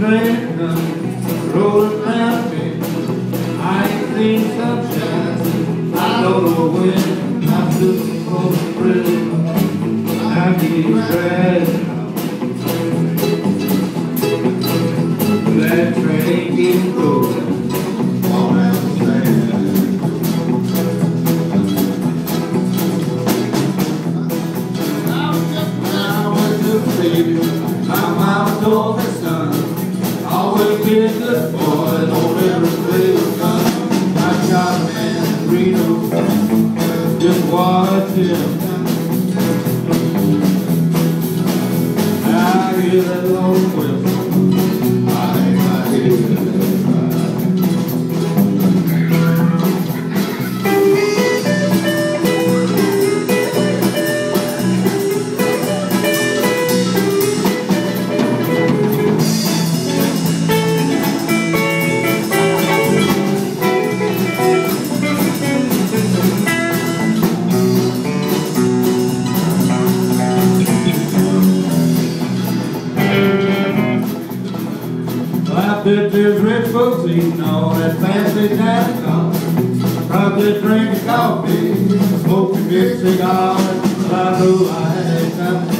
train comes rolling past me. I see sunshine. I don't know when I'm supposed to pretty. I need red. Reno, just watch him. I hear Bet there's rich folks eating all that fancy Italian coffee. Probably drinking coffee, smoking big cigars. I know I had something.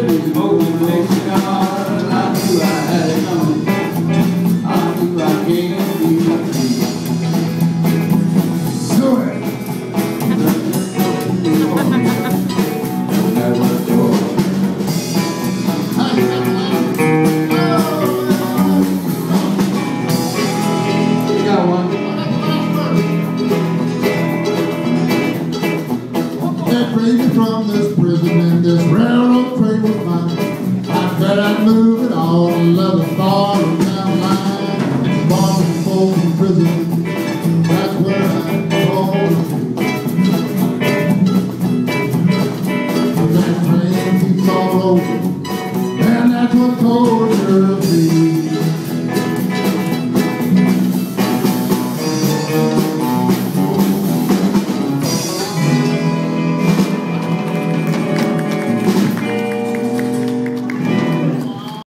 big cigar. And I knew I had it coming. From prison